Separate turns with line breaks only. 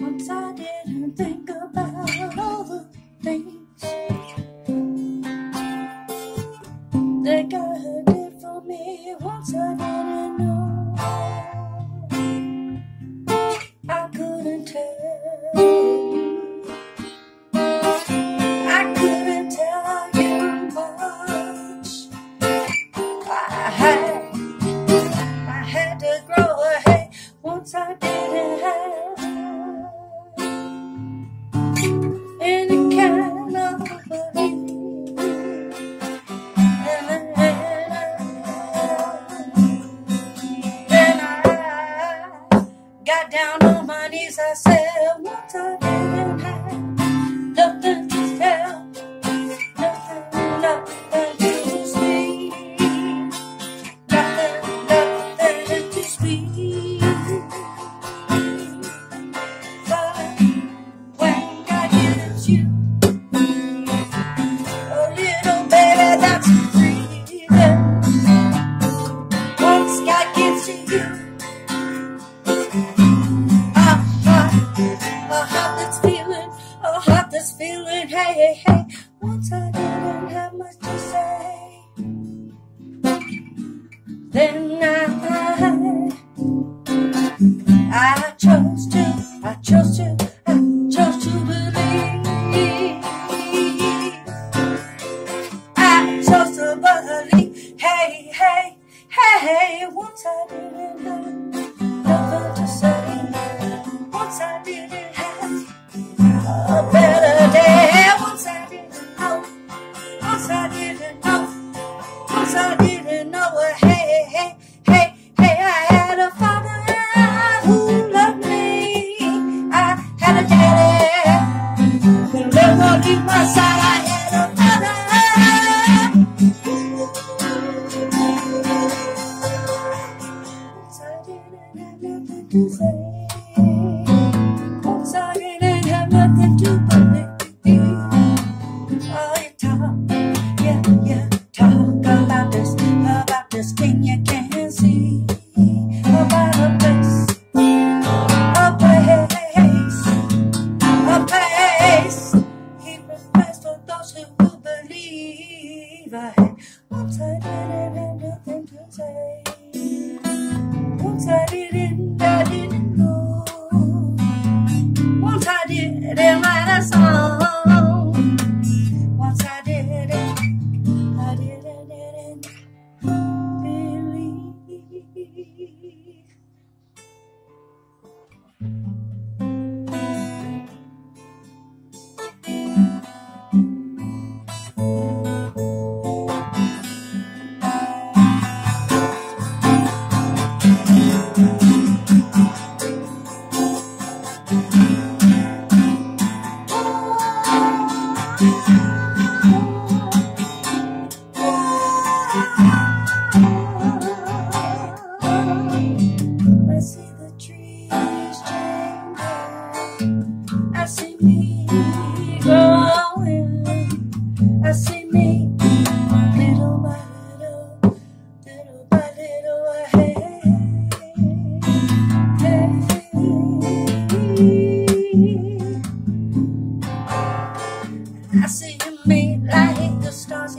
Once I didn't think about all the things that God did for me. Once I didn't know I couldn't tell you. I couldn't tell you much. I had I had to grow a hey once I didn't have. I said once I didn't have nothing to tell, nothing, nothing to speak, nothing, nothing to speak. A heart that's feeling, a heart that's feeling, hey, hey, hey. Once I didn't have much to say. Then I pasar ahí. divide. Oops, I didn't have nothing to say. I didn't, I didn't know. Once I didn't write. I see me growing. I see me little by little, little by little. Hey, hey. I see me like the stars.